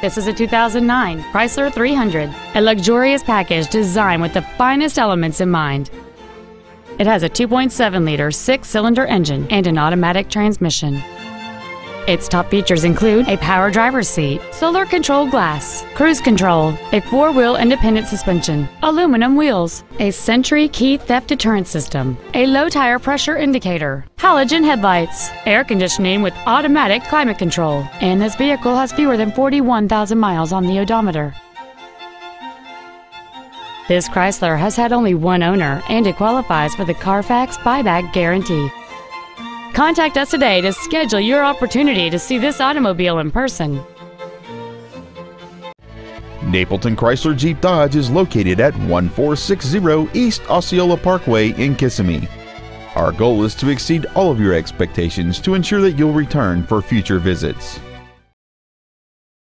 This is a 2009 Chrysler 300, a luxurious package designed with the finest elements in mind. It has a 2.7 liter six cylinder engine and an automatic transmission. Its top features include a power driver's seat, solar control glass, cruise control, a four wheel independent suspension, aluminum wheels, a Sentry key theft deterrent system, a low tire pressure indicator, halogen headlights, air conditioning with automatic climate control, and this vehicle has fewer than 41,000 miles on the odometer. This Chrysler has had only one owner and it qualifies for the Carfax buyback guarantee. Contact us today to schedule your opportunity to see this automobile in person. Napleton Chrysler Jeep Dodge is located at 1460 East Osceola Parkway in Kissimmee. Our goal is to exceed all of your expectations to ensure that you'll return for future visits.